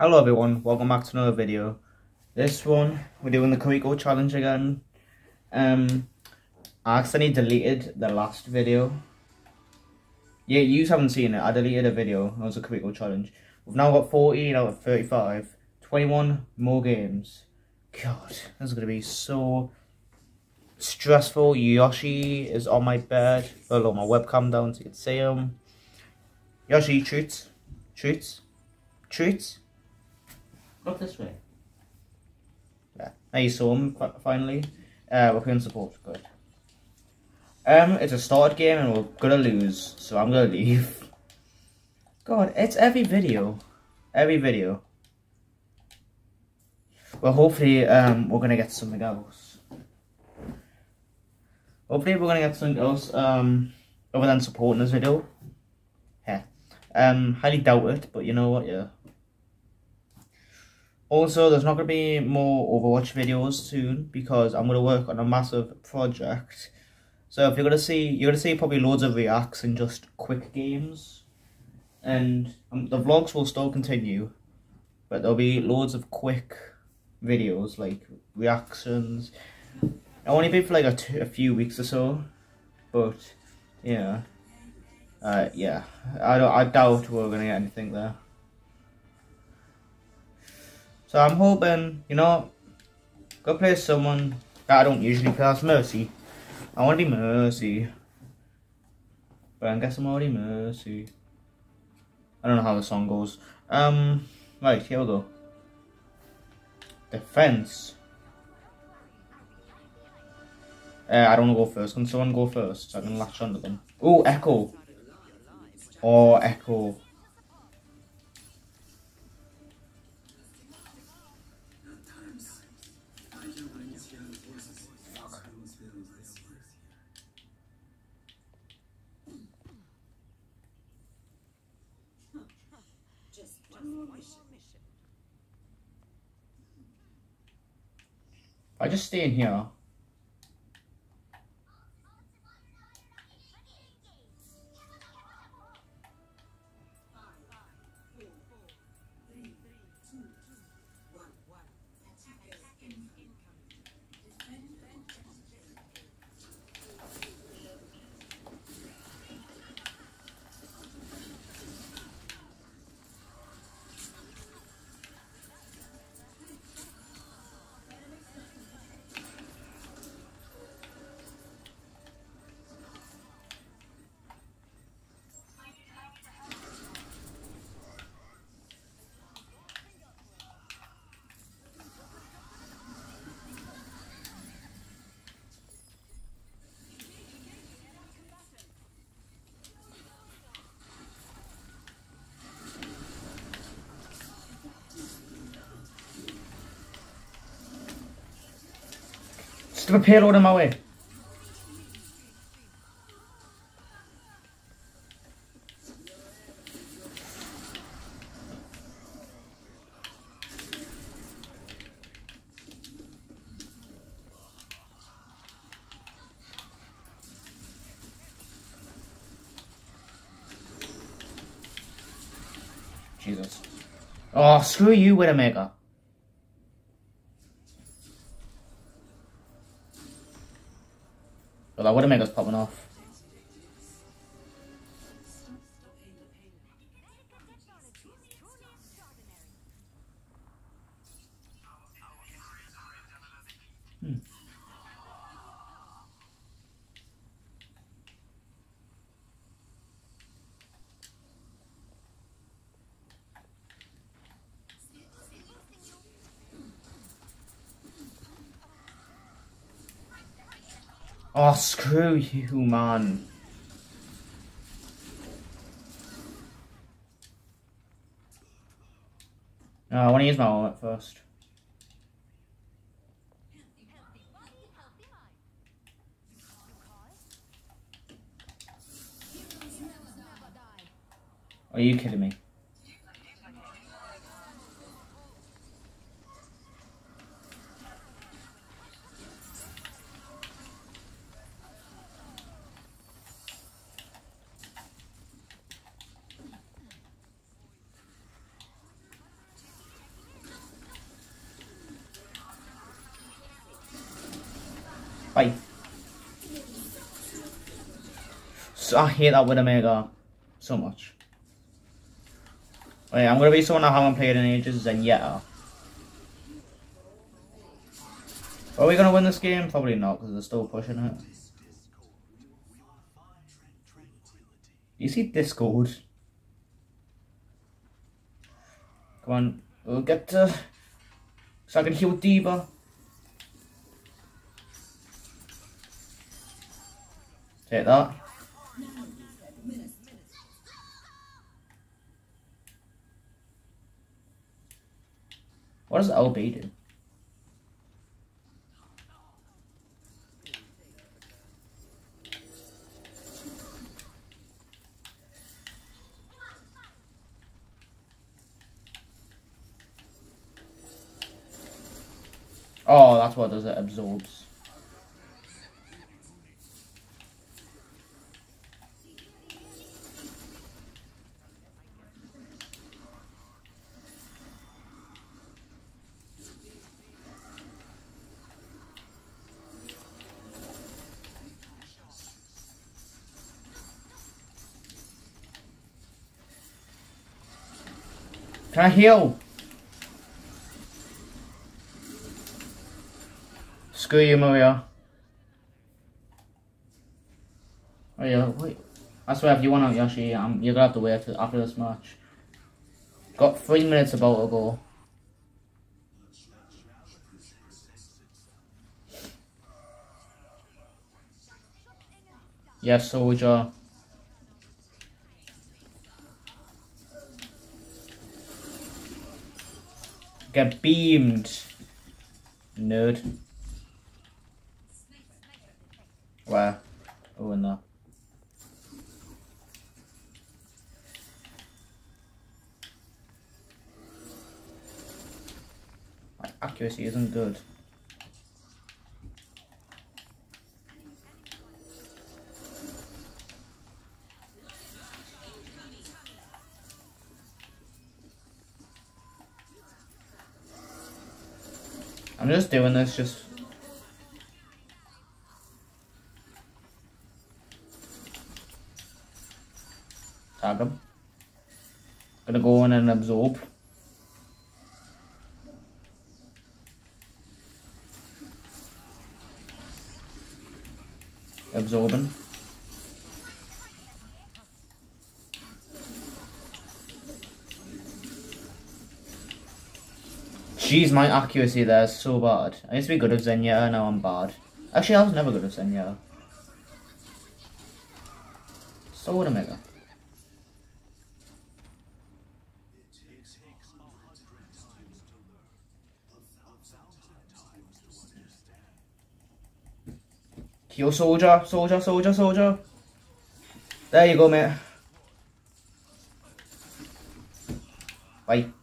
Hello everyone, welcome back to another video. This one, we're doing the Kiriko challenge again. Um, I accidentally deleted the last video. Yeah, you haven't seen it, I deleted a video, it was a Kiriko challenge. We've now got 14 out of 35, 21 more games. God, this is going to be so stressful. Yoshi is on my bed. I'll lower my webcam down so you can see him. Yoshi, treats. Treats. Treats. Look this way. Yeah. Now you saw him finally. Uh, we're playing support. Good. Um, it's a started game and we're gonna lose, so I'm gonna leave. God, it's every video. Every video. Well, hopefully, um, we're gonna get something else. Hopefully, we're gonna get something else, um, other than supporting this video. Yeah. Um, highly doubt it, but you know what, yeah. Also, there's not going to be more Overwatch videos soon because I'm going to work on a massive project. So if you're going to see, you're going to see probably loads of reacts and just quick games. And um, the vlogs will still continue, but there'll be loads of quick videos like reactions. I only been for like a, a few weeks or so, but yeah, uh, yeah, I don't, I doubt we're gonna get anything there. So I'm hoping, you know, go play someone that I don't usually play as Mercy. I want to be Mercy. But I guess I'm already Mercy. I don't know how the song goes. Um, right, here we go. Defense. Uh, I don't want to go first. Can someone go first so I can latch onto them? Oh, Echo. Oh, Echo. I just stay in here. Just a payload in my way. Jesus. Oh, screw you, Widowmaker. Oh, screw you, man. Oh, I want to use my wallet first. Are you kidding me? I hate that with Widowmaker so much. Wait, I'm gonna be someone I haven't played in ages, Zenyatta. Are we gonna win this game? Probably not, because they're still pushing it. You see Discord? Come on, we'll get to... So I can heal D.Va. Take that. What does LB do? Oh, that's what does it absorbs. Can I heal? Screw you, Moira. Oh yeah, wait. I swear, if you want out Yoshi, um, you're gonna have to wait after this match. Got three minutes about to go. Yes, soldier. Get beamed. Nerd. Where? Oh, in there. My accuracy isn't good. I'm just doing this just tag him. Gonna go in and absorb. Absorbing. Jeez, my accuracy there is so bad. I used to be good at Zenyatta, now I'm bad. Actually, I was never good at Zenyatta. So what Omega. Heal soldier, soldier, soldier, soldier. There you go, mate. Bye.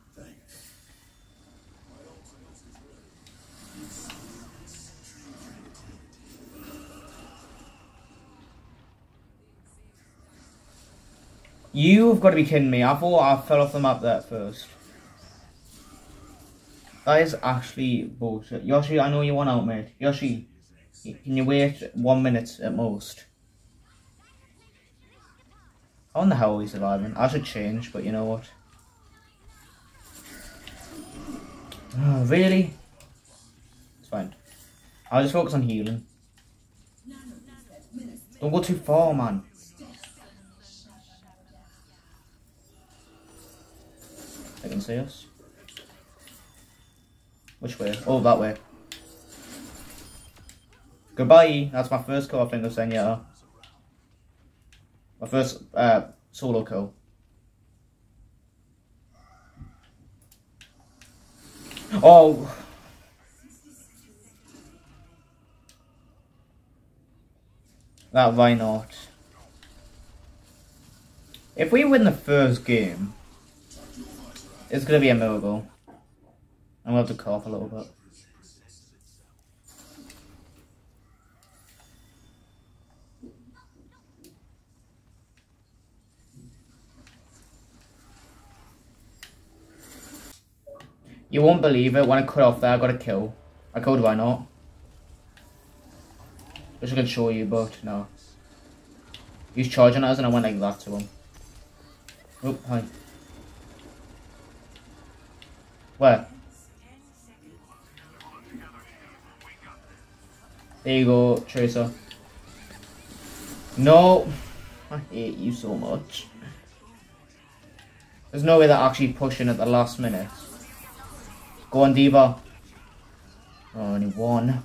You've got to be kidding me. I thought I fell off the map there first. That is actually bullshit. Yoshi, I know you want out, mate. Yoshi. Can you wait one minute at most? How the hell are we surviving? I should change, but you know what? Oh, really? It's fine. I'll just focus on healing. Don't go too far, man. Can see us. Which way? Oh, that way. Goodbye. That's my first kill, I think, of Zenyatta. My first uh, solo kill. Oh. That why not? If we win the first game, it's gonna be a miracle. I'm gonna have to cough a little bit. You won't believe it, when I cut off there, I got a kill. I killed why not? Wish I could show you, but no. He's charging us and I went like that to him. Oh, hi. Where? There you go, Tracer. No! I hate you so much. There's no way they're actually pushing at the last minute. Go on, D.Va. Only one.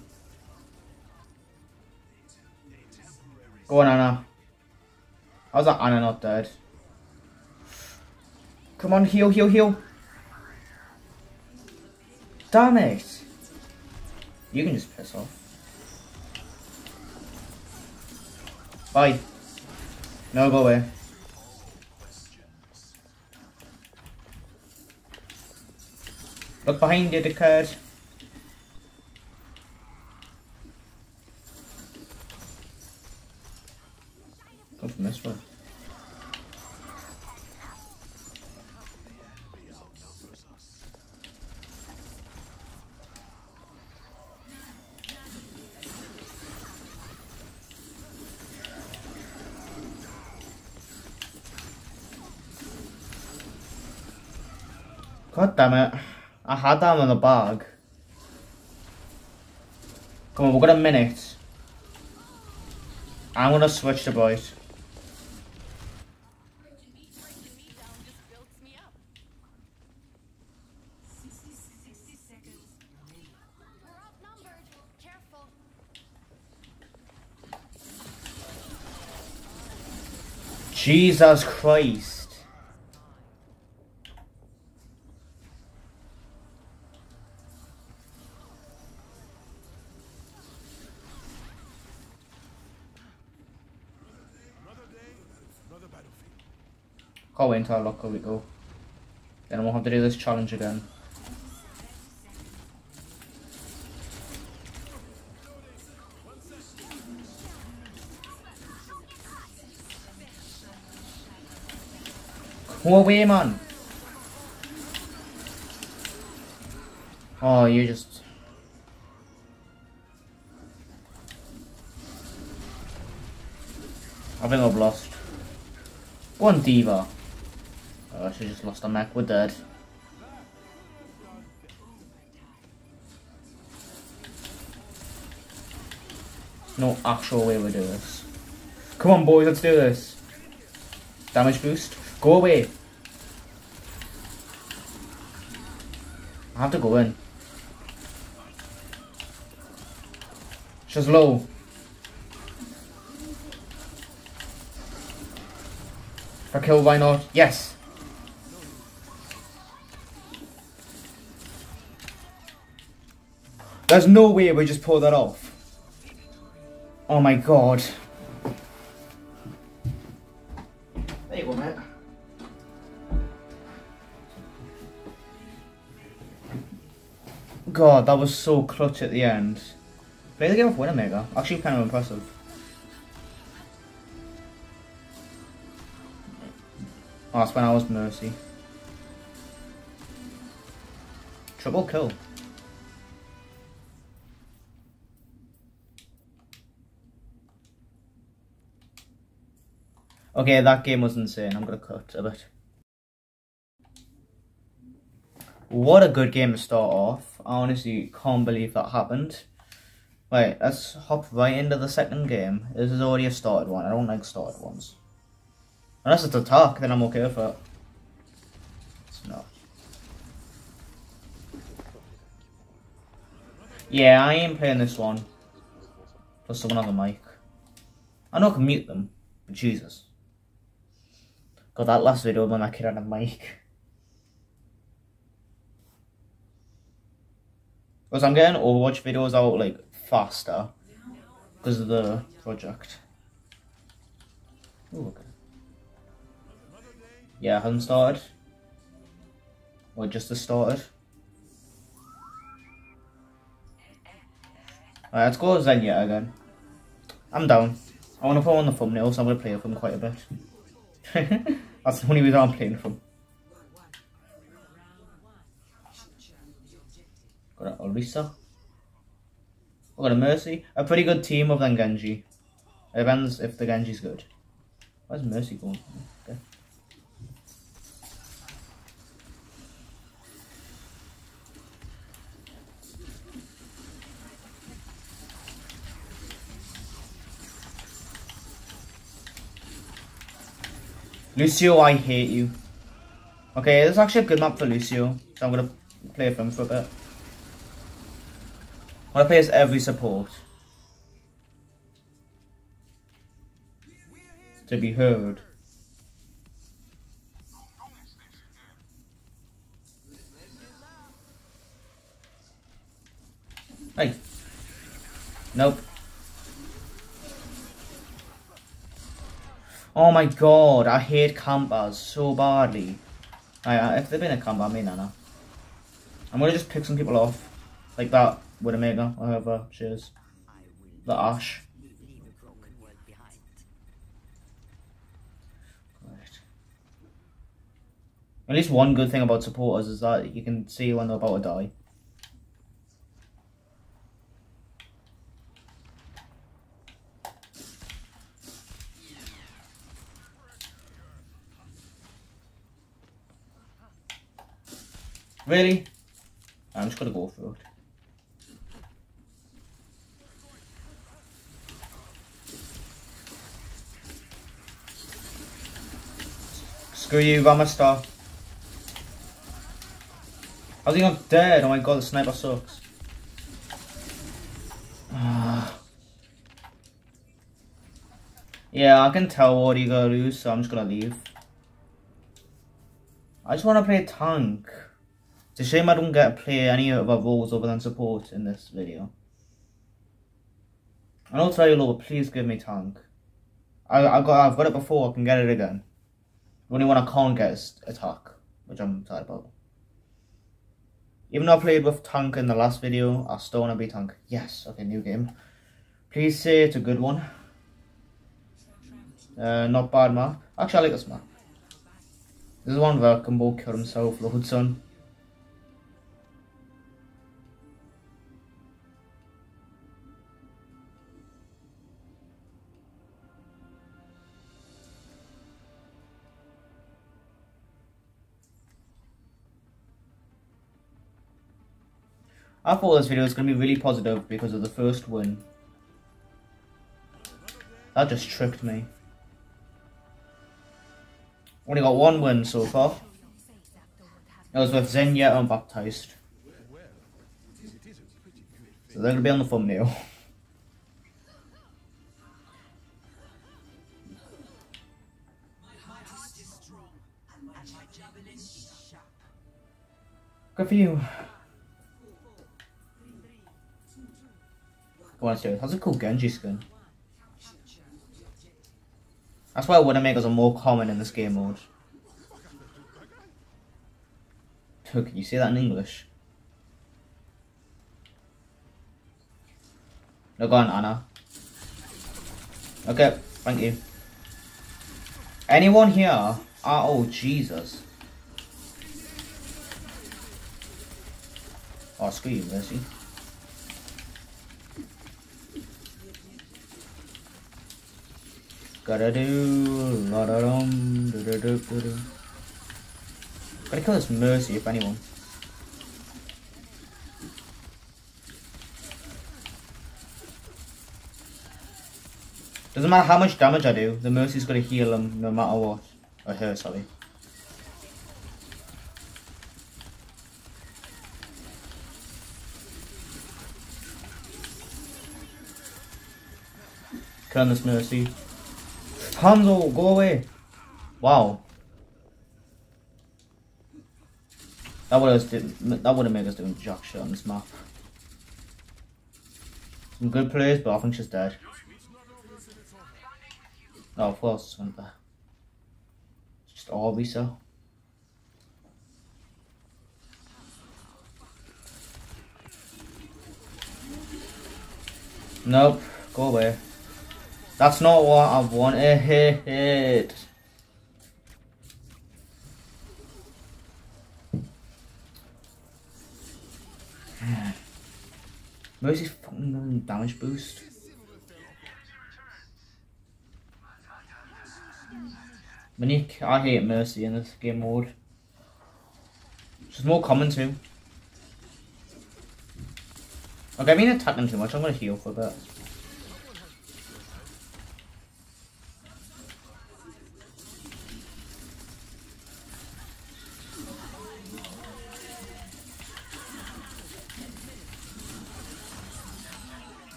Go on, Ana. How's that Ana not dead? Come on, heal, heal, heal. Damn. You can just piss off. Bye. No, go away. Look behind you, dickhead. Had that in the bag. Come on, we've got a minute. I'm gonna switch the boys. Jesus Christ. Wait until I lock we go. Then we'll have to do this challenge again. Come away, man! Oh, you just... I think I've lost. Go on, D.Va. Oh, she just lost a mech. We're dead. No actual way we do this. Come on, boys, let's do this. Damage boost. Go away. I have to go in. She's low. For kill, why not? Yes. There's no way we just pull that off. Oh my god. There you go, mate. God, that was so clutch at the end. Play the game of Widowmaker. Actually kind of impressive. Oh, that's when I was Mercy. Triple kill. Okay, that game was insane. I'm gonna cut a bit. What a good game to start off. I honestly can't believe that happened. Right, let's hop right into the second game. This is already a started one. I don't like started ones. Unless it's attack, then I'm okay with it. It's not. Yeah, I ain't playing this one. Plus someone on the mic. I know I can mute them, but Jesus. Got that last video when I kid on a mic. Because I'm getting Overwatch videos out like faster because of the project. Ooh, okay. Yeah, I haven't started. Or just started. Alright, let's go Xenia again. I'm down. I want to put on the thumbnail, so I'm going to play with him quite a bit. That's the only reason I'm playing from. Got a Orisa. got a Mercy. A pretty good team of than Genji. It depends if the Genji's good. Where's Mercy going? Okay. Lucio, I hate you. Okay, this is actually a good map for Lucio, so I'm gonna play a him for a bit. I'm gonna play as every support. To be heard. Hey. Nope. Oh my god, I hate campers so badly. I, if they've been a camper, I mean, Nana. I'm gonna just pick some people off. Like that Widowmaker, or she is. The Ash. At least one good thing about supporters is that you can see when they're about to die. Really? I'm just gonna go for it. Screw you, Ramattra. How's he not dead? Oh my god, the sniper sucks. yeah, I can tell what you gotta lose, so I'm just gonna leave. I just wanna play tank. It's a shame I don't get to play any other roles other than support in this video. I know tell you, Lord, please give me tank. I, I got, I've got it before, I can get it again. The only one I can't get is attack, which I'm sad about. Even though I played with tank in the last video, I still want to be tank. Yes, okay, new game. Please say it's a good one. Uh, not bad map. Actually, I like this map. This is one where Kumbo killed himself, the Hudson. I thought this video was going to be really positive because of the first win. That just tricked me. Only got one win so far. It was with Xenia Baptized. So they're going to be on the thumbnail. Good for you. Go on, serious. That's a cool Genji skin. That's why Widowmakers are more common in this game mode. Oh, can you say that in English? No, go on, Ana. Okay, thank you. Anyone here? Ah, oh, Jesus. Oh, screw you, Mercy. Gotta do la da dum do. Gotta kill this Mercy if anyone. Doesn't matter how much damage I do, the Mercy's gonna heal him no matter what. Or her, sorry. Kill this Mercy. Hanzo, go away. Wow. That would have that would have made us doing jack shit on this map. Some good plays, but I think she's dead. Oh, of course. It's just Orisa. Nope, go away. That's not what I wanted. Mercy's fucking um, damage boost. Monique, I hate Mercy in this game mode. She's more common too. Okay, I've been attacking too much. I'm gonna heal for a bit.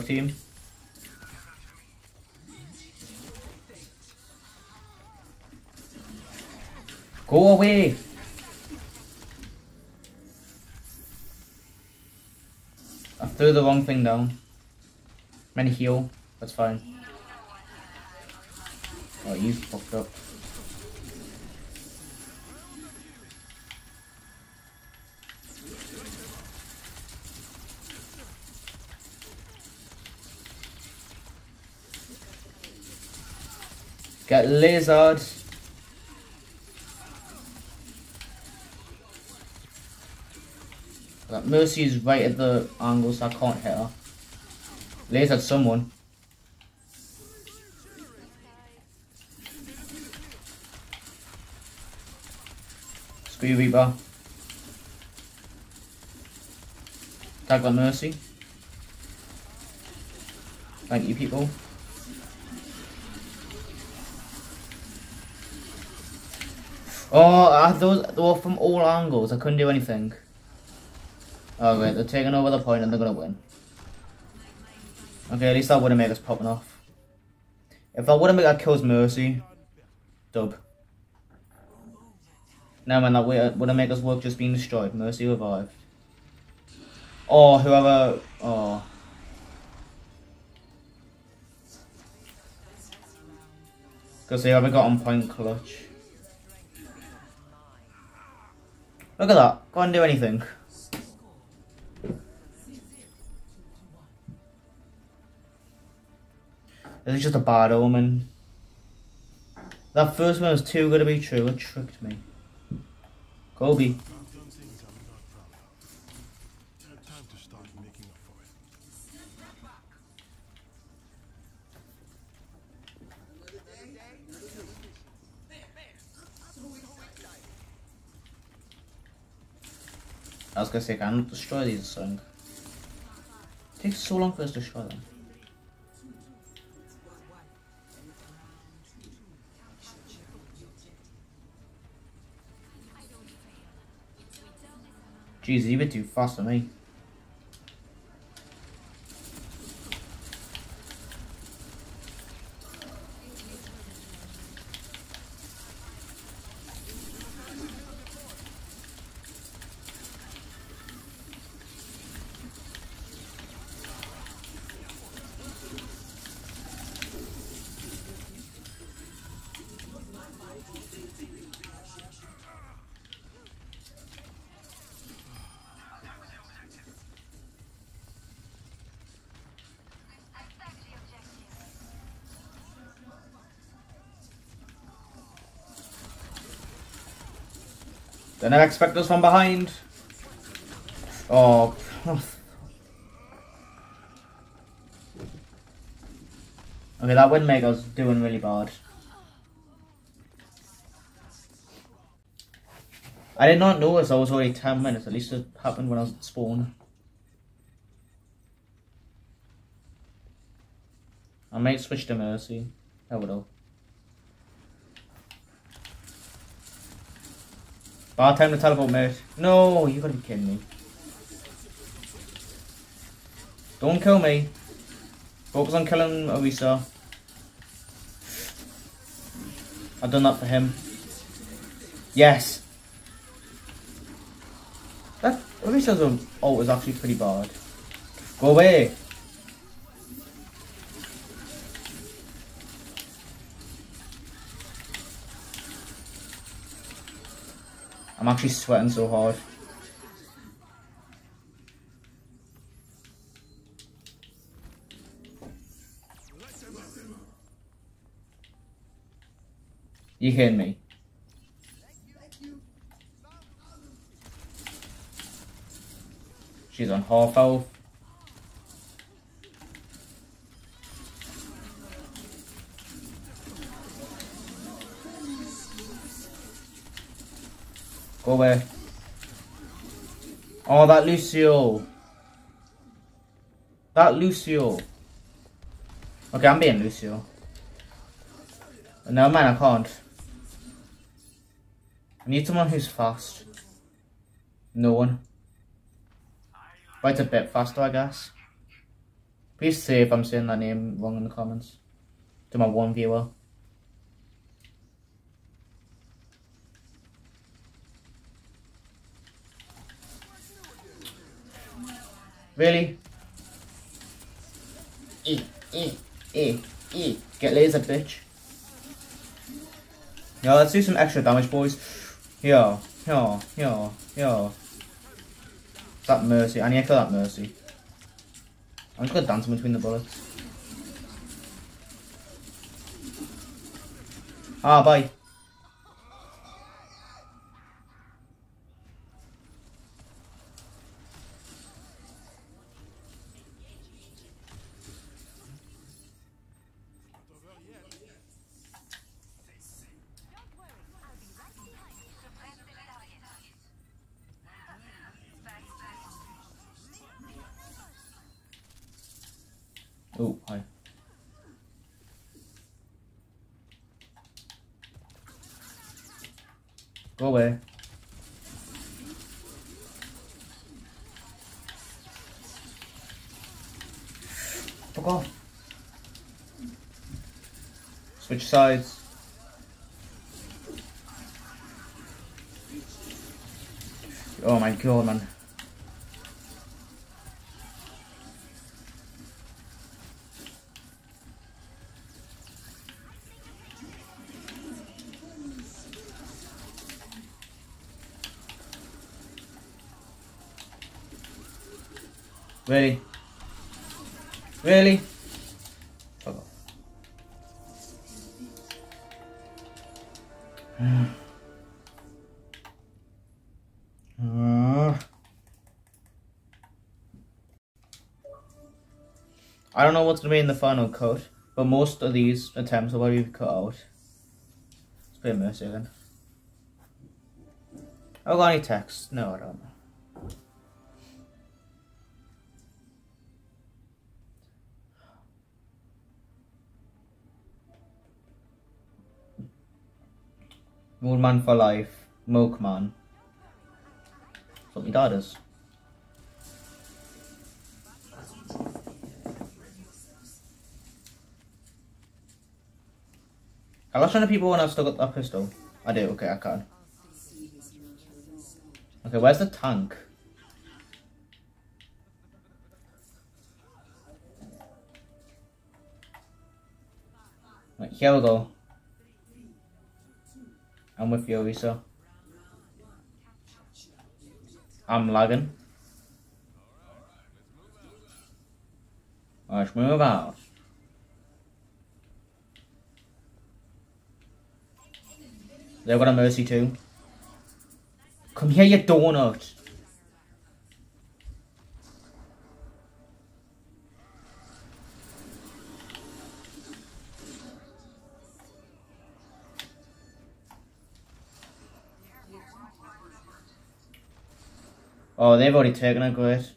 Team. Go away! I threw the wrong thing down. Many heal, that's fine. Oh, you fucked up. Lizard. That Mercy is right at the angle, so I can't hit her. Laser'd someone. Screw Reaper. Tag that Mercy. Thank you, people. Oh, thought they were from all angles. I couldn't do anything. Oh, wait, they're taking over the point and they're gonna win. Okay, at least that wouldn't make us popping off. If that Widowmaker kills Mercy, dub. Now man, that wouldn't make us work just being destroyed. Mercy revived. Oh, whoever... Oh. Because they haven't got on point clutch. Look at that. Can't do anything. This is just a bad omen. That first one was too good to be true. It tricked me. Kobe. I was gonna say, can I destroy these song? It takes so long for us to destroy them. Jeez, you bit too fast for me. Didn't expect us from behind. Oh. okay, that Widowmaker's doing really bad. I did not notice I was already 10 minutes. At least it happened when I was at spawn. I might switch to Mercy. I will. Bad time to teleport, mate. No, you gotta be kidding me. Don't kill me. Focus on killing Orisa. I've done that for him. Yes. That Orisa's ult is actually pretty bad. Go away. I'm actually sweating so hard. You hear me? She's on half health. That Lucio. That Lucio. Okay, I'm being Lucio. No, man, I can't. I need someone who's fast. No one. It's a bit faster, I guess. Please say if I'm saying that name wrong in the comments. To my one viewer. Really? E, E, E, E. Get laser, bitch. Yeah, let's do some extra damage, boys. Yeah, yeah, yeah, yeah. That Mercy. I need to kill that Mercy. I'm just gonna dance in between the bullets. Ah, bye. Oh, hi. Go away. Fuck off. Switch sides. Oh my god, man. What's gonna be in the final cut, but most of these attempts will be cut out. It's a bit mercy again. Oh, got any text? No, I don't. Moonman for life, Milkman. That's what my dad is. I lost one of people when I've still got that pistol. I do, okay, I can. Okay, where's the tank? Right, here we go. I'm with you, Lisa. I'm lagging. Let's move out. They've got a mercy too. Come here, you donut. Oh, they've already taken it, great.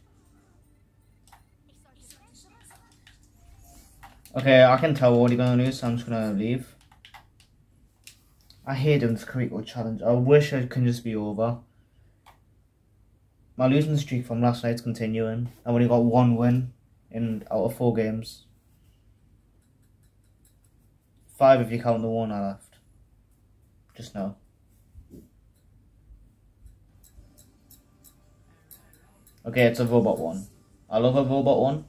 Okay, I can tell what you're gonna lose, so I'm just gonna leave. I hate doing this Kiriko challenge. I wish it can just be over. My losing streak from last night's continuing. I've only got one win in out of four games. Five if you count the one I left. Just now. Okay, it's a robot one. I love a robot one.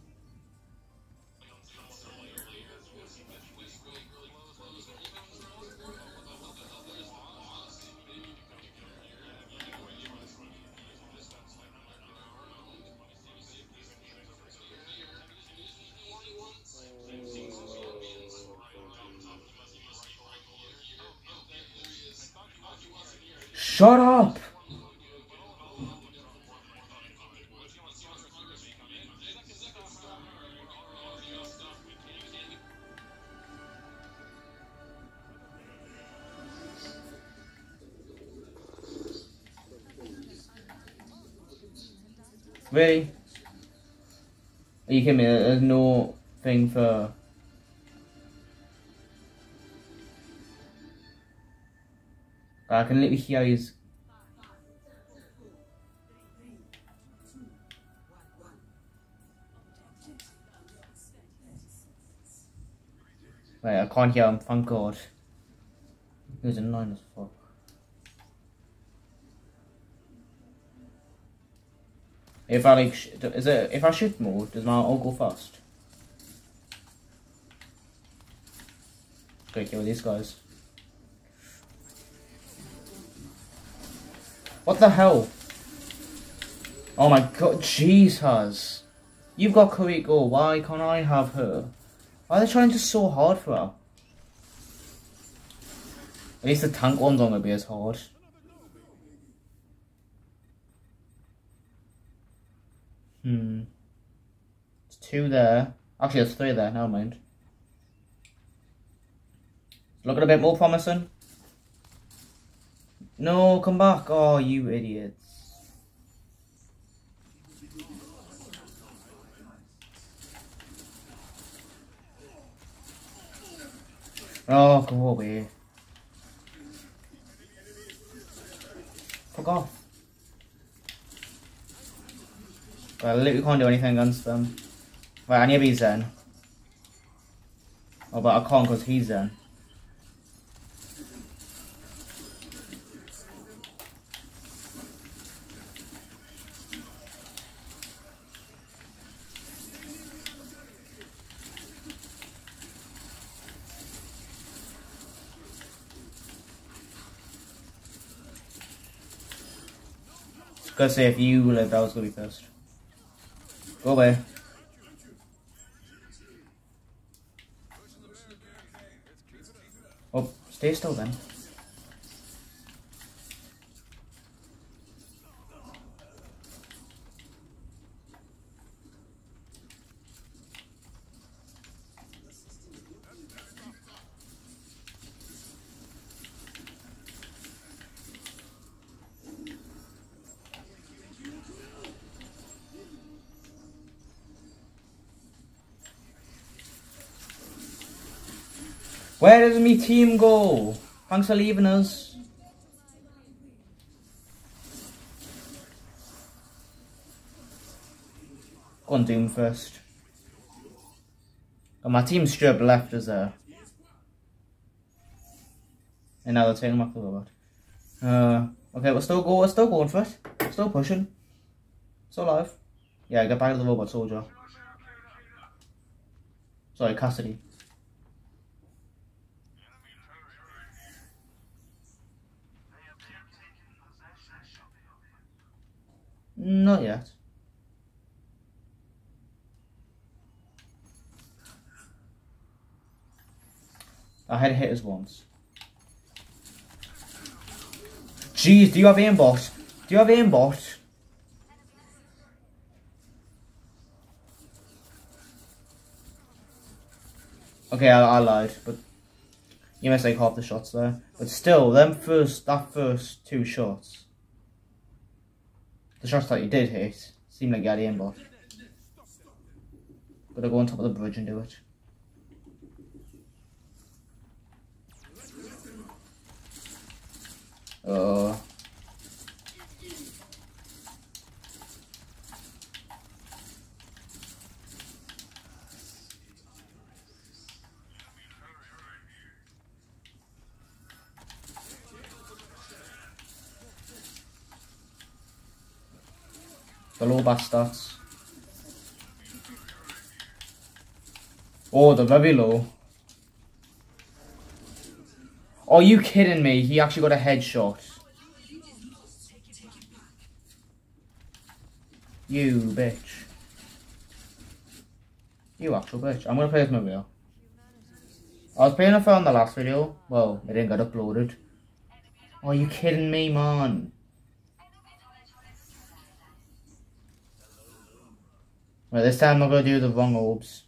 3. Are you kidding me? There's no thing for... I can literally hear how. Wait, I can't hear him, thank god. He was annoying as fuck. If I like, is it if I shoot more, does my ult go fast? Go kill these guys. What the hell? Oh my god, Jesus! You've got Kiriko, why can't I have her? Why are they trying to so hard for her? At least the tank one's not gonna be as hard. Hmm. It's two there. Actually, there's three there, never mind. Looking a bit more promising. No, come back. Oh, you idiots. Oh, go away. Fuck off. I literally can't do anything against them. Right, I need to be Zen. Oh, but I can't because he's Zen. Say if you live, I was gonna be pissed. Go away. Oh, stay still then. Where does me team go? Thanks for leaving us. Go on Doom first. Oh, my team straight left us there. And now they're taking my forward. Uh, okay, we're still go. We're still going for it. Still pushing. Still alive. Yeah, get back to the robot soldier. Sorry, Cassidy. Not yet. I had hitters once. Jeez, do you have aimbot? Do you have aimbot? Okay, I, I lied, but you missed like half the shots there. But still, them first, that first two shots the shots that you did hit seemed like you had aimbot. Gotta go on top of the bridge and do it. Uh. The low bastards. Oh, they're very low. Are you kidding me? He actually got a headshot. You bitch. You actual bitch. I'm gonna play this mobile. I was playing a it on the last video. Well, it didn't get uploaded. Are you kidding me, man? Right, this time I'm gonna do the wrong orbs.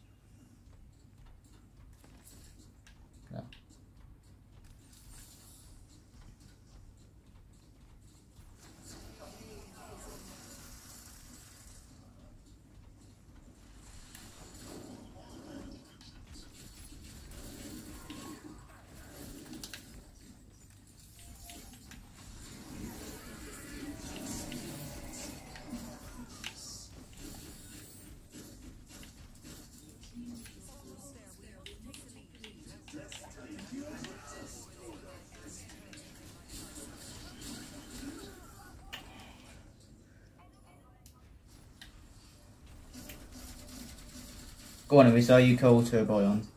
Go on, we saw you kill Turbo on.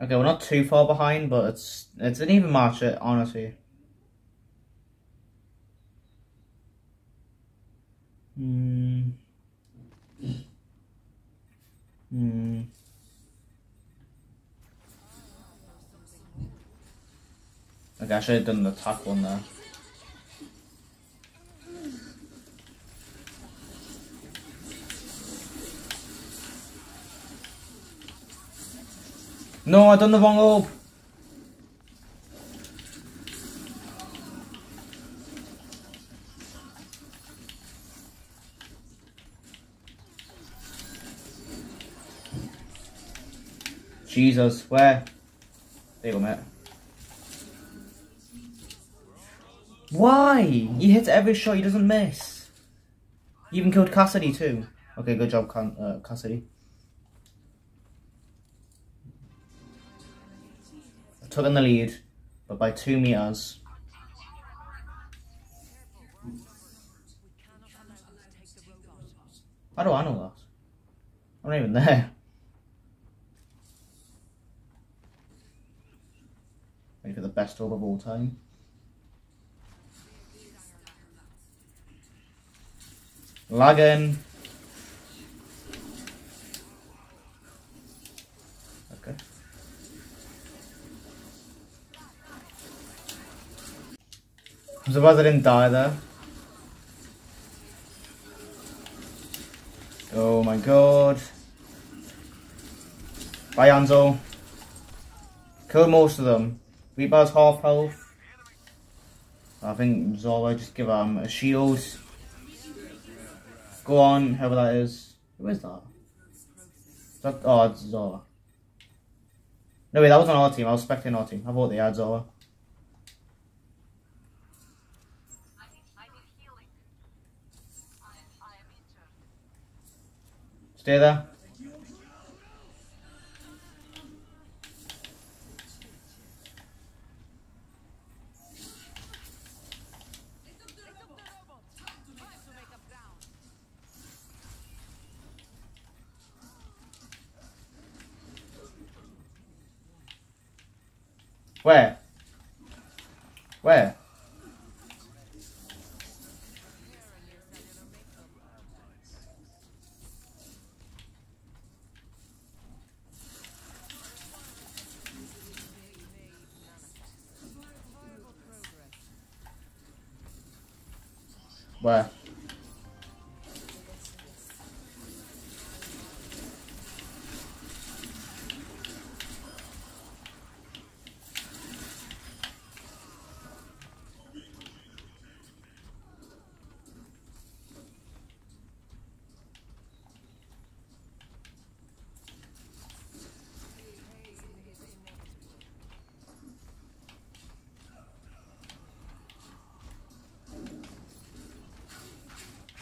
Okay, we're not too far behind, but it's it's an even match, honestly. Hmm. Hmm. Okay, I should have done the attack one there. No, I done the wrong orb. Jesus, where? There you go, mate. Why? He hits every shot, he doesn't miss. He even killed Cassidy too. Okay, good job, uh, Cassidy. Took in the lead, but by two meters. How do I know that? I'm not even there. Maybe for the best orb of all time. Lagging. There. Oh my god. Bye Hanzo. Kill most of them. Reaper's half health. I think Zola just give him a shield. Go on, whoever that is. Who is that? Is that oh, it's Zola. No wait, that was on our team. I was expecting our team. I thought they had Zola. Stay there. Where? Where? Where?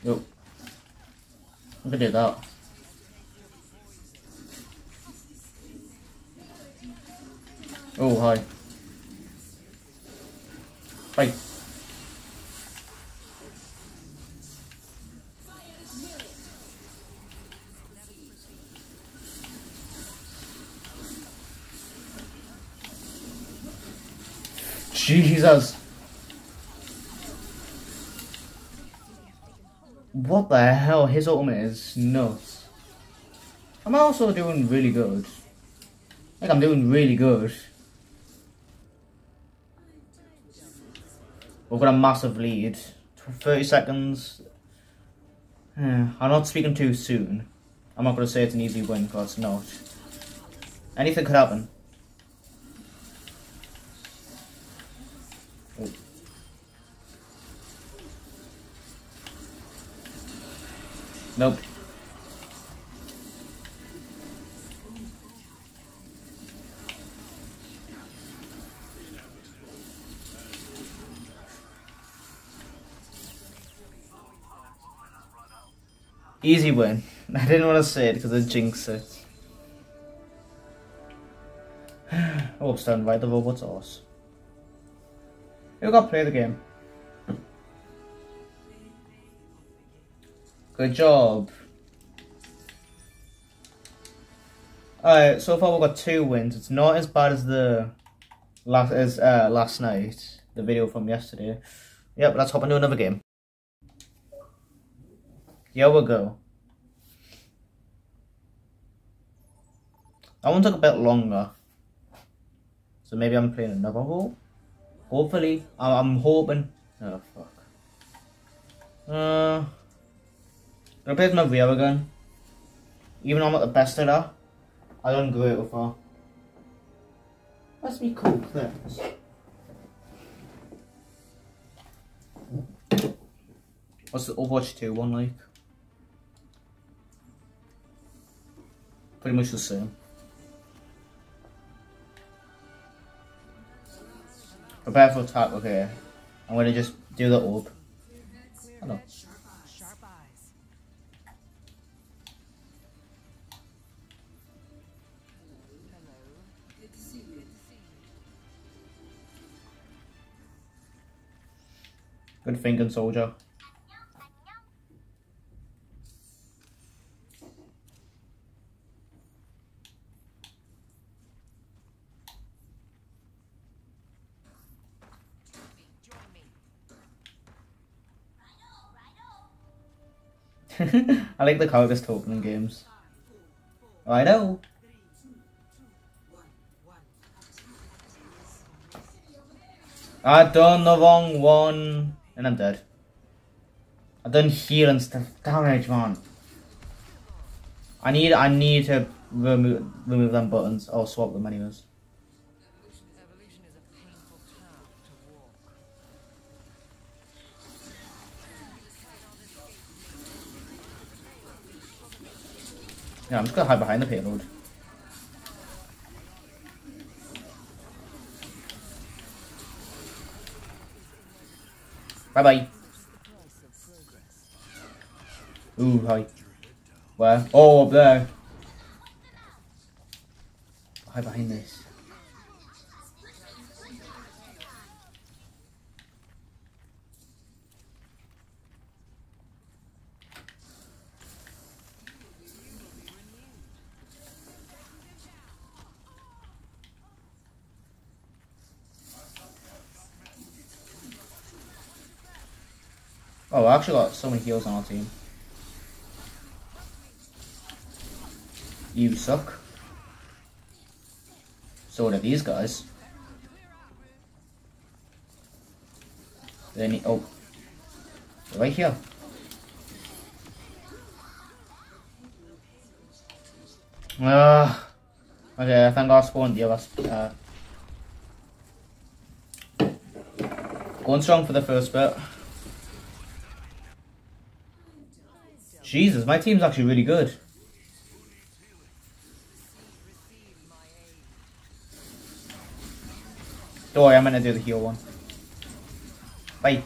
Nope. I'm gonna that. Oh, hi. Hi. Jesus. What the hell? His ultimate is nuts. I'm also doing really good. Like, I'm doing really good. We've got a massive lead. 30 seconds. I'm not speaking too soon. I'm not going to say it's an easy win, because it's not. Anything could happen. Nope. Easy win. I didn't want to say it because it jinx it. oh, stand by the robot's horse. You got to play the game. Good job. Alright, so far we've got two wins. It's not as bad as the last as uh, last night, the video from yesterday. Yep, let's hop into another game. Here we go. That one took a bit longer. So maybe I'm playing another hole. Hopefully. I'm hoping. Oh, fuck. Uh, with my rear again. Even though I'm not the best at that, I don't go it far. Let's be cool, thanks. What's the Overwatch 2 one like? Pretty much the same. Prepare for attack, okay. I'm gonna just do the orb. Hello. Good thinking, soldier. I like the characters talking in games. Oh, I know. I done the wrong one. And I'm dead. I done heal and stuff. Damage, man. I need I need to remove remove them buttons or swap them anyways. Yeah, I'm just gonna hide behind the payload. Bye bye. Ooh, hi. Where? Oh, up there. Hide behind this. Oh, I actually got so many heals on our team. You suck. So do these guys. They need. Oh. Right here. Ah. Uh, okay, I think I spawned the other. Uh, going strong for the first bit. Jesus, my team's actually really good. Don't worry, I'm gonna do the heal one. Bye.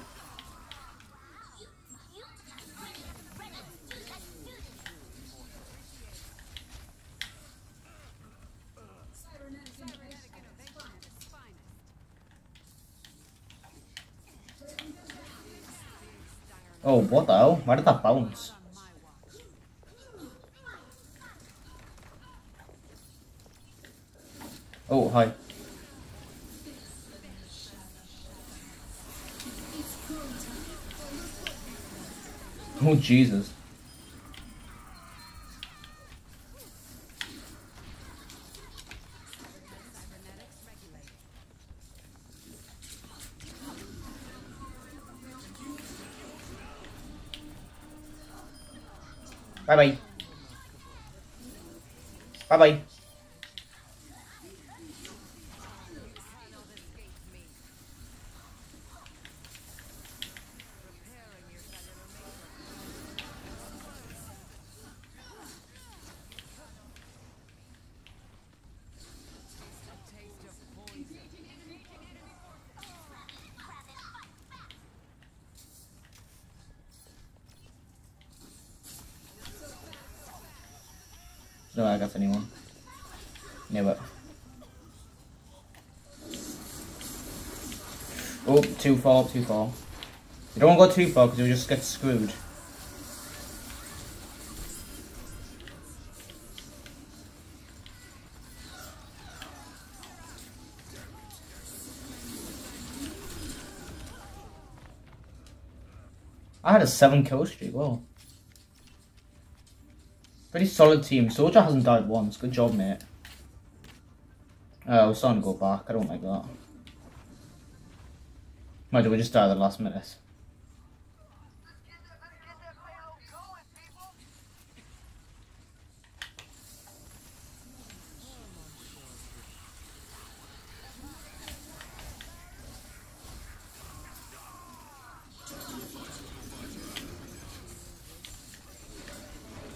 Oh, what the hell? Why did that bounce? Oh, hi. Oh, Jesus. Bye-bye. Bye-bye. too far, too far. You don't want to go too far because you'll just get screwed. I had a 7 kill streak, well. Pretty solid team. Soldier hasn't died once. Good job, mate. Uh, I was starting to go back. I don't like that. Might we just die at the last minute?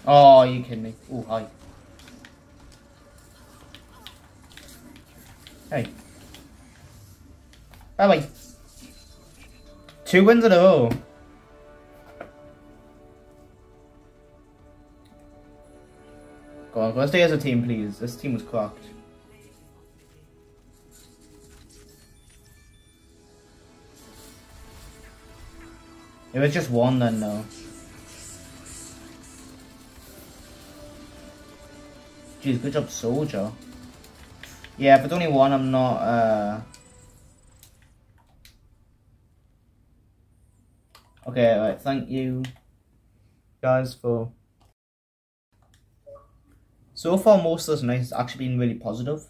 Oh, you kidding me? Oh, hi. Hey. Bye bye. Two wins in a row. Go on, let's stay as a team, please. This team was cracked. It was just one then, though. Jeez, good job, Soldier. Yeah, it's only one, I'm not, uh... Okay, right, thank you guys for... So far, most of this night has actually been really positive.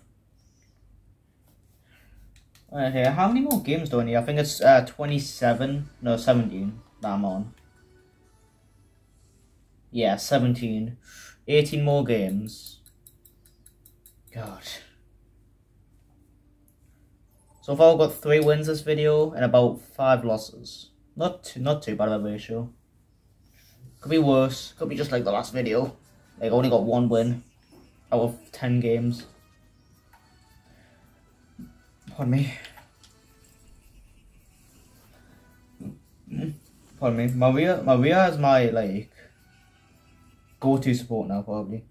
Okay, how many more games do I need? I think it's uh, 27, no, 17 that I'm on. Yeah, 17. 18 more games. God. So far, I've got three wins this video and about five losses. Not too, not too bad of a ratio. Could be worse. Could be just like the last video. Like, I only got one win out of ten games. Pardon me. Pardon me. Moira, Moira is my, like, go-to support now, probably.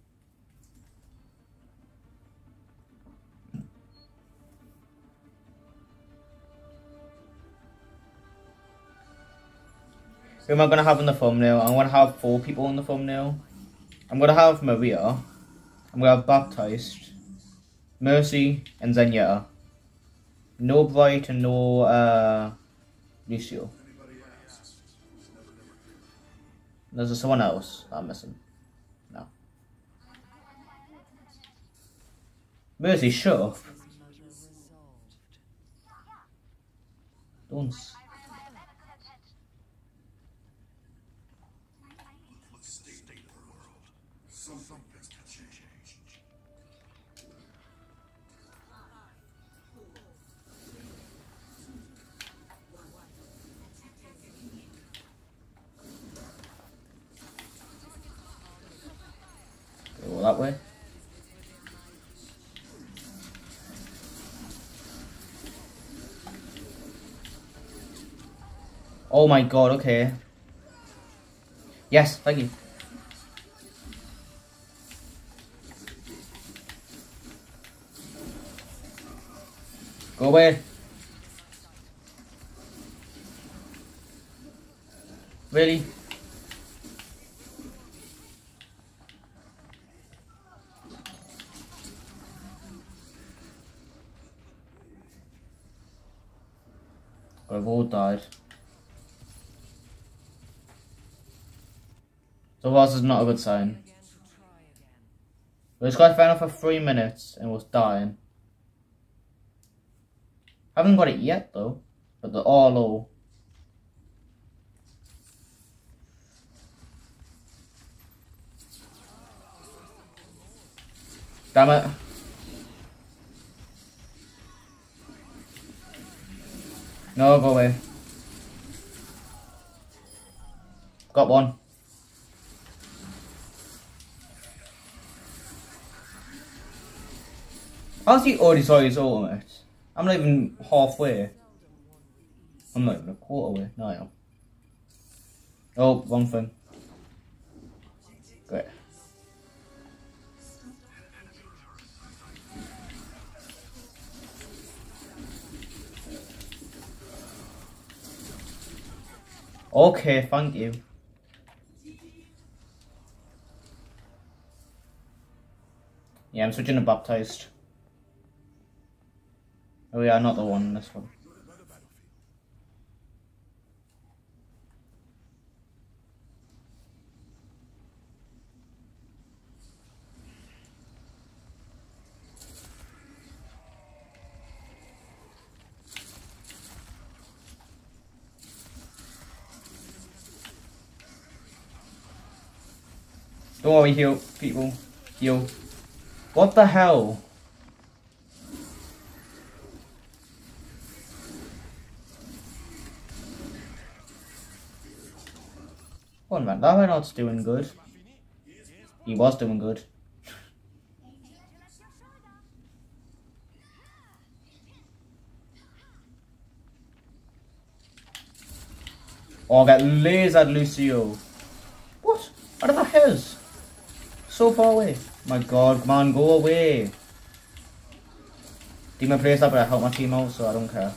Who am I going to have in the thumbnail? I'm going to have four people in the thumbnail. I'm going to have Moira. I'm going to have Baptiste, Mercy and Zenyatta. No Bright and no uh, Lucio. There's someone else I'm missing. No. Mercy, shut up. Don't that way. Oh my god, okay. Yes, thank you. Go away. Really? Died. So whilst is not a good sign. But this guy found for three minutes and was dying. Haven't got it yet though, but they're all low. Damn it. No, go away. Got one. How's he already saw his ultimate? I'm not even halfway. I'm not even a quarter way. No, I am. Oh, wrong thing. Okay, thank you. Yeah, I'm switching to Baptiste. Oh yeah, not the one, this one. Don't worry, heal, people. Heal. What the hell? One man, that not doing good. He was doing good. Oh, get lasered, Lucio. What? What the heck is? So far away. My god, come on, go away. Demon plays that, but I help my team out, so I don't care.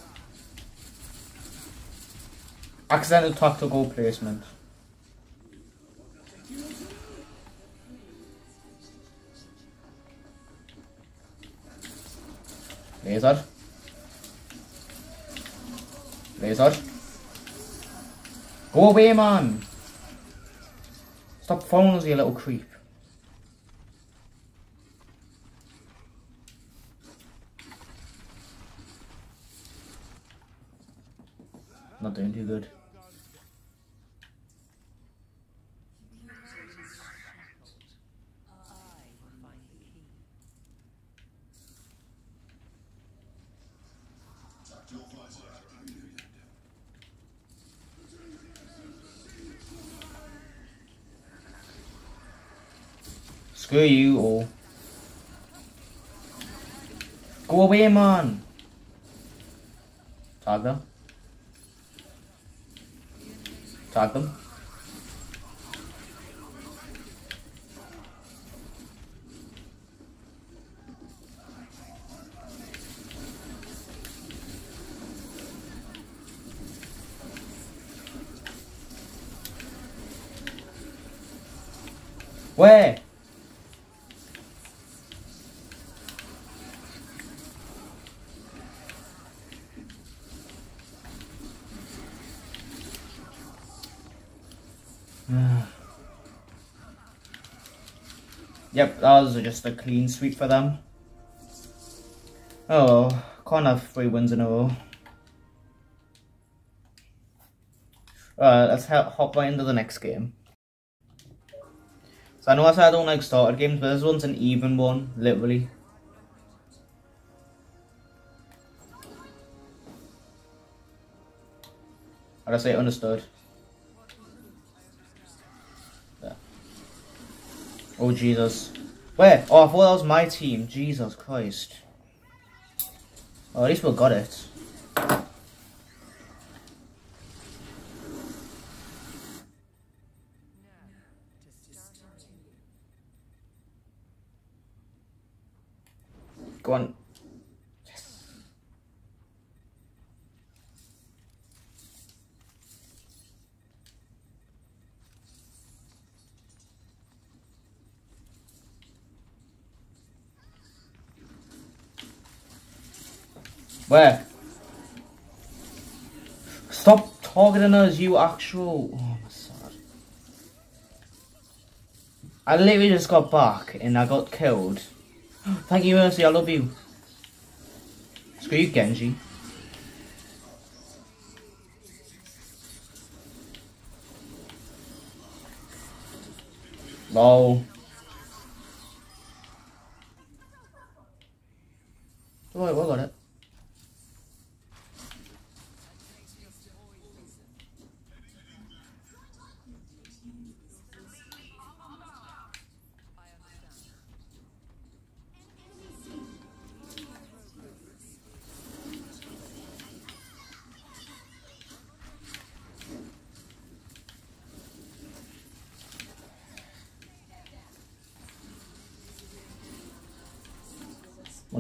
Accidental tactical placement. Laser. Laser. Go away, man! Stop following us, you little creep. Not doing too good. Screw you all. Go away, man. Them. Tag them. That was just a clean sweep for them. Oh, can't have three wins in a row. Alright, let's hop right into the next game. So I know I said I don't like started games, but this one's an even one, literally. I just say understood. Oh, Jesus. Where? Oh, I thought that was my team. Jesus Christ. Oh, at least we got it. Go on. Where? Stop targeting us, you actual... Oh, my god. I literally just got back and I got killed. Thank you, Mercy, I love you. Screw you, Genji. Lol. Oh, I got it.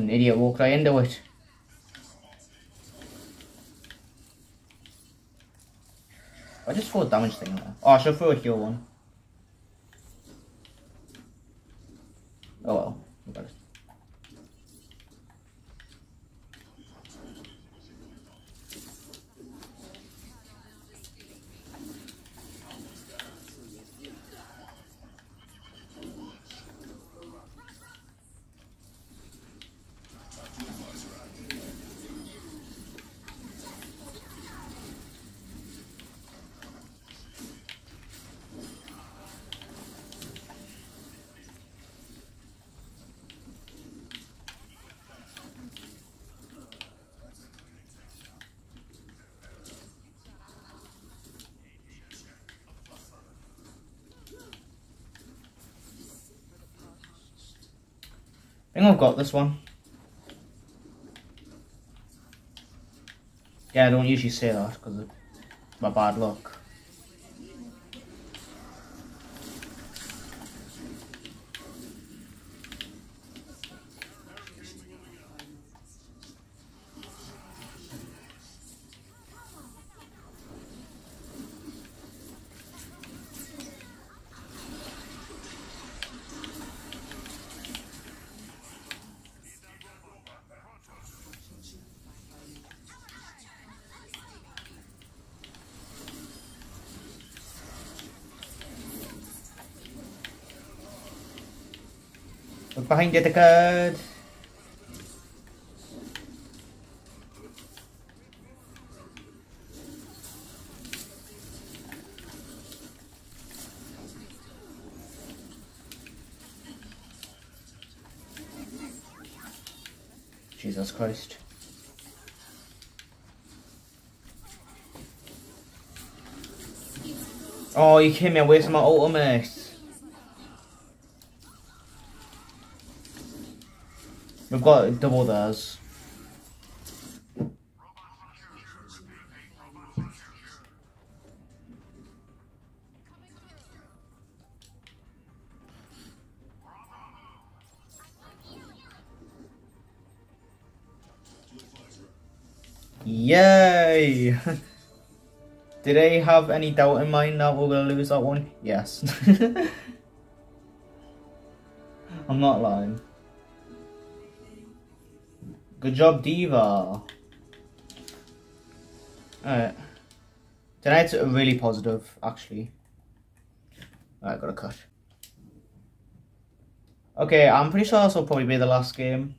One idiot walked right into it. I just throw a damage thing there. Oh, I should throw a heal one. Oh well. Think I've got this one. Yeah, I don't usually say that because of my bad luck. Behind you, Deckard. Jesus Christ. Oh, you came me away from my ultimate. We've got double theirs. Yay! Did I have any doubt in mind that we're going to lose that one? Yes. I'm not lying. Good job, D.Va. Alright. Tonight's a really positive, actually. Alright, got a cut. Okay, I'm pretty sure this will probably be the last game.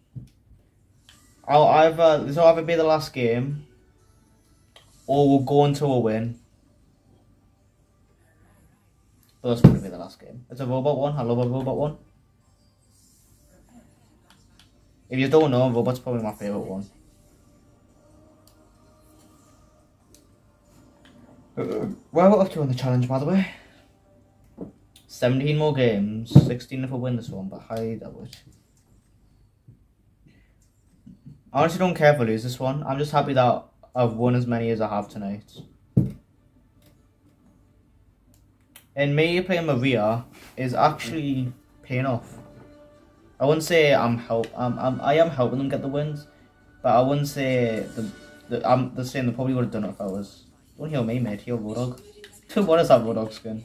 I'll either this will either be the last game, or we'll go into a win. But that's probably be the last game. It's a robot one. I love a robot one. If you don't know, Robot's probably my favourite one. Uh, where are we up to on the challenge, by the way? 17 more games, 16 if I win this one, but highly doubt it. I honestly don't care if I lose this one. I'm just happy that I've won as many as I have tonight. And me playing Moira is actually paying off. I wouldn't say I'm help. I'm, I'm I am helping them get the wins, but I wouldn't say the, the I'm the same. They probably would have done it if I was. Don't heal me, mate. Heal Roadhog. what is that Roadhog skin?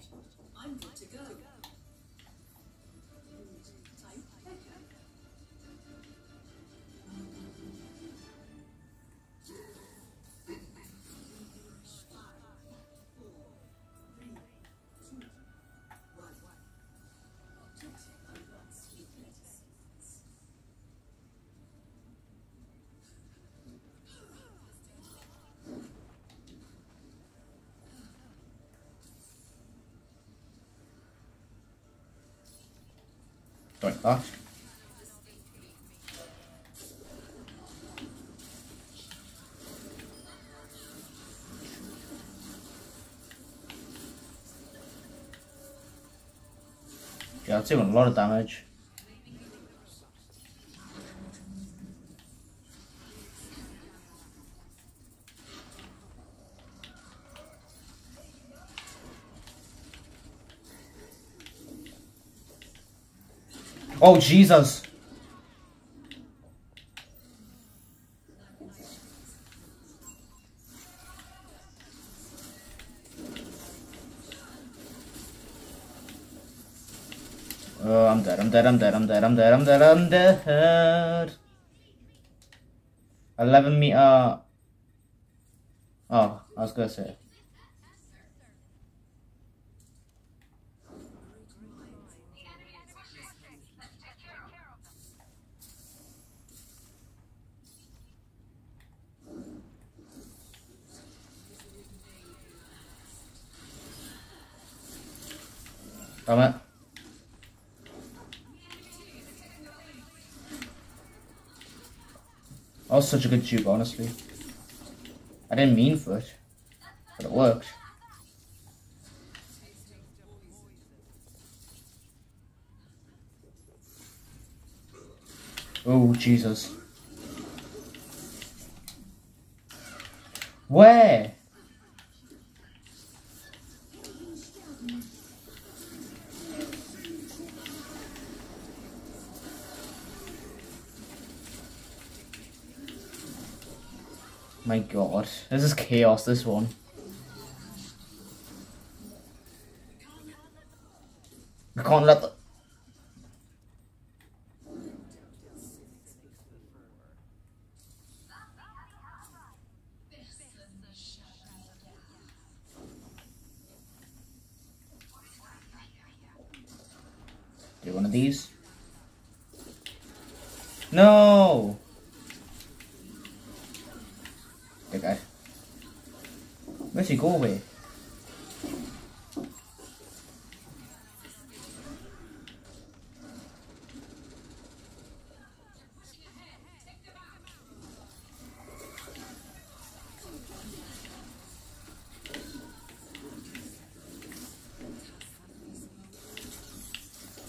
That. Yeah, doing a lot of damage. Oh, Jesus. Oh, I'm dead, I'm dead, I'm dead, I'm dead, I'm dead, I'm dead, I'm dead. 11 meter. Oh, I was gonna say. That was such a good tube, honestly. I didn't mean for it, but it worked. Oh, Jesus. Where? My god. This is chaos, this one. We can't let the... Do one of these. No! Okay, guy. Where's he go away?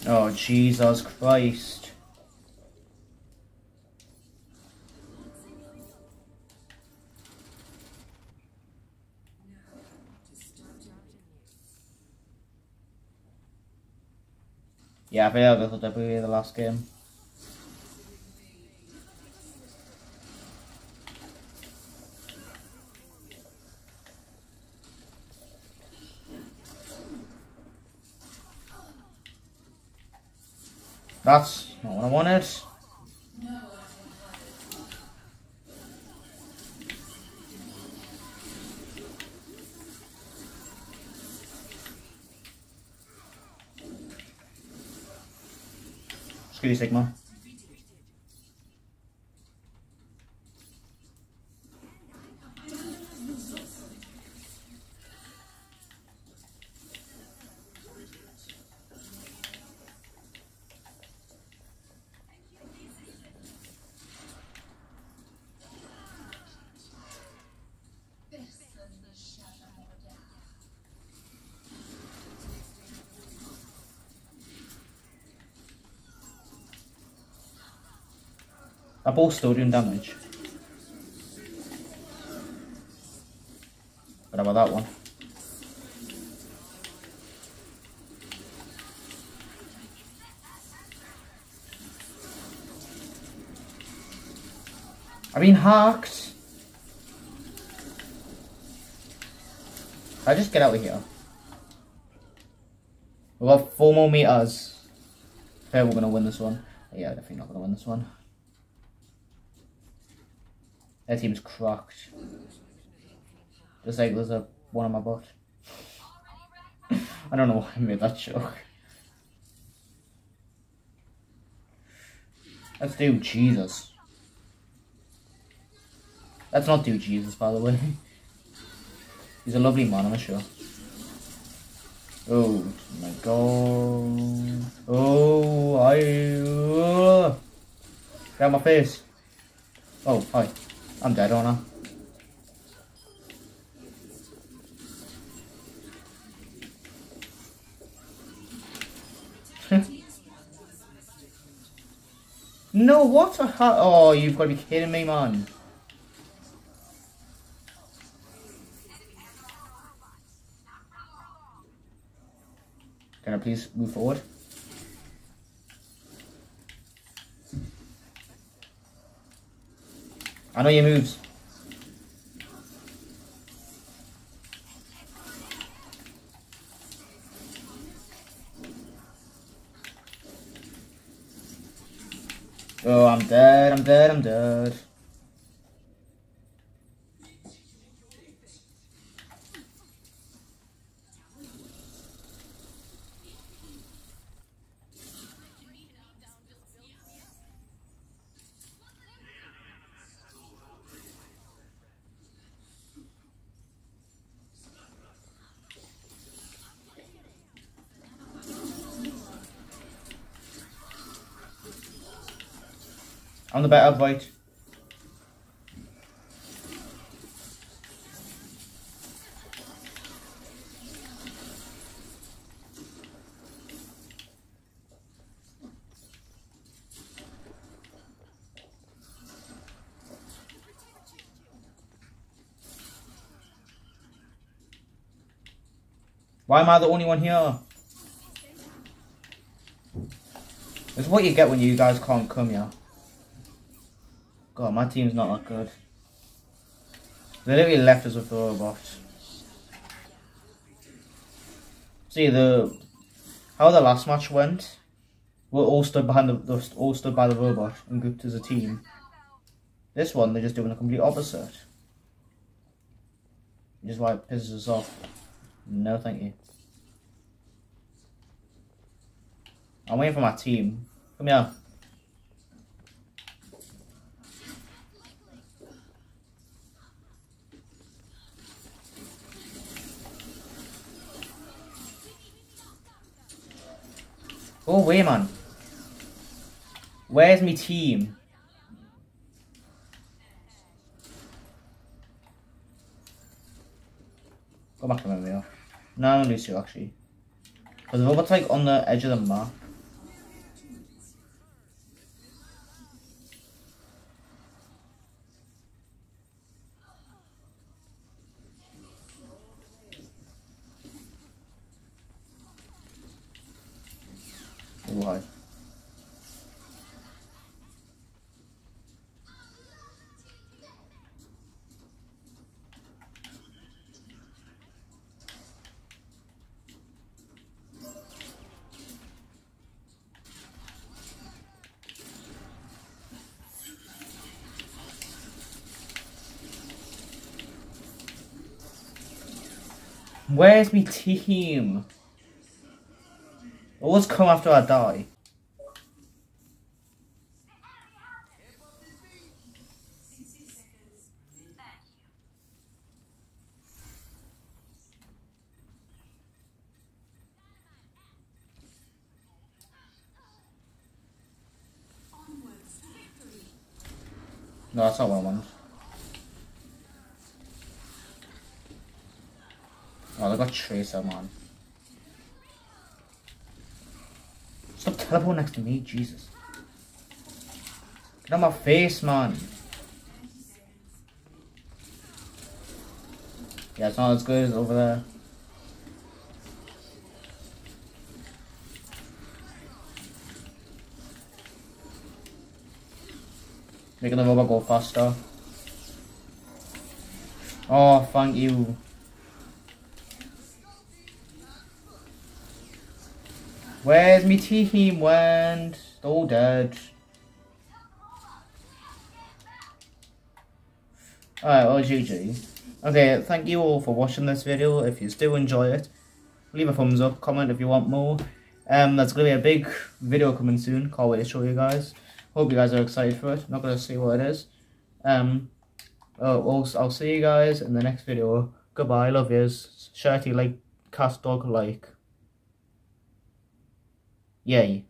Oh, Jesus Christ. Yeah, I think this will be the last game. That's not what I wanted. Screw you, Sigma. Still doing damage? What about that one? I've been hacked. I just get out of here. We've got four more meters. Okay, we're gonna win this one. Yeah, definitely not gonna win this one. Their team's cracked. Just like there's a one on my butt. I don't know why I made that joke. Let's do Jesus. Let's not do Jesus, by the way. He's a lovely man, I'm sure. Oh my god. Oh, I. Uh, get out my face. Oh, hi. I'm dead, aren't I? no, what a Oh, you've got to be kidding me, man. Can I please move forward? I know your moves. Oh, I'm dead, I'm dead, I'm dead. on the back of white. Why am I the only one here? It's what you get when you guys can't come here. God, my team's not that good. They literally left us with the robot. See the how the last match went. We all stood behind the, the all stood by the robot and grouped as a team. This one they're just doing the complete opposite. Which is why it pisses us off. No thank you. I'm waiting for my team. Come here. Go away, man. Where's my team? Go back to my wheel. No, I'm gonna lose actually. Because the robot's like on the edge of the map. Why? Where's me team? Always come after I die. No, that's not what I want. Oh, they got Tracer, man. Stop teleporting next to me, Jesus. Get on my face, man. Yeah, it's not as good as over there. Making the robot go faster. Oh, thank you. Where's me team went? All dead. Alright, well GG. Okay, thank you all for watching this video. If you still enjoy it, leave a thumbs up, comment if you want more. Um, there's going to be a big video coming soon. Can't wait to show you guys. Hope you guys are excited for it. Not going to see what it is. Um, uh, I'll see you guys in the next video. Goodbye, love yous. Shirty like, cast dog like. Yay.